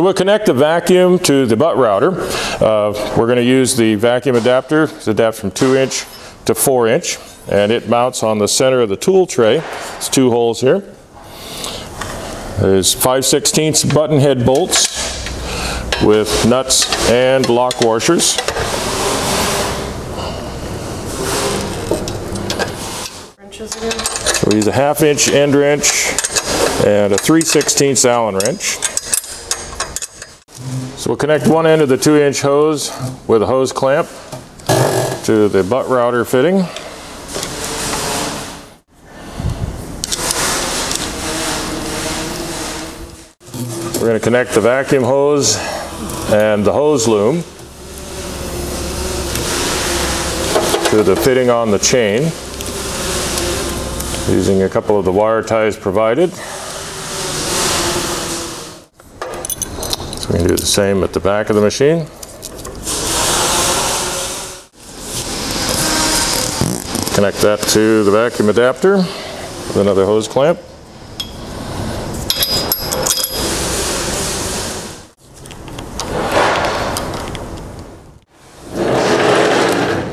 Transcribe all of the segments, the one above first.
So we'll connect the vacuum to the butt router. Uh, we're going to use the vacuum adapter. It adapts from 2 inch to 4 inch and it mounts on the center of the tool tray. It's two holes here. There's 5 16 button head bolts with nuts and lock washers. We use a half inch end wrench and a 3 16 Allen wrench. So we'll connect one end of the 2 inch hose with a hose clamp to the butt router fitting. We're going to connect the vacuum hose and the hose loom to the fitting on the chain using a couple of the wire ties provided. We do the same at the back of the machine. Connect that to the vacuum adapter with another hose clamp.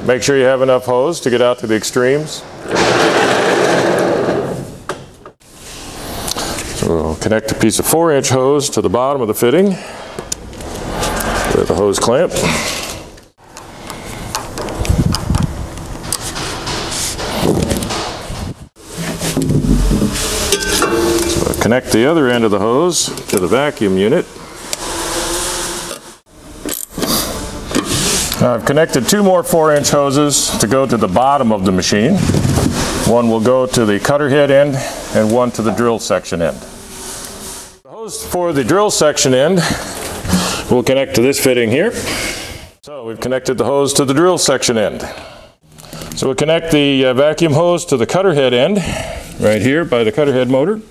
Make sure you have enough hose to get out to the extremes. So we'll connect a piece of 4 inch hose to the bottom of the fitting a hose clamp. So connect the other end of the hose to the vacuum unit. I've connected two more 4 inch hoses to go to the bottom of the machine. One will go to the cutter head end and one to the drill section end. The hose for the drill section end will connect to this fitting here. So we've connected the hose to the drill section end. So we'll connect the uh, vacuum hose to the cutter head end right here by the cutter head motor.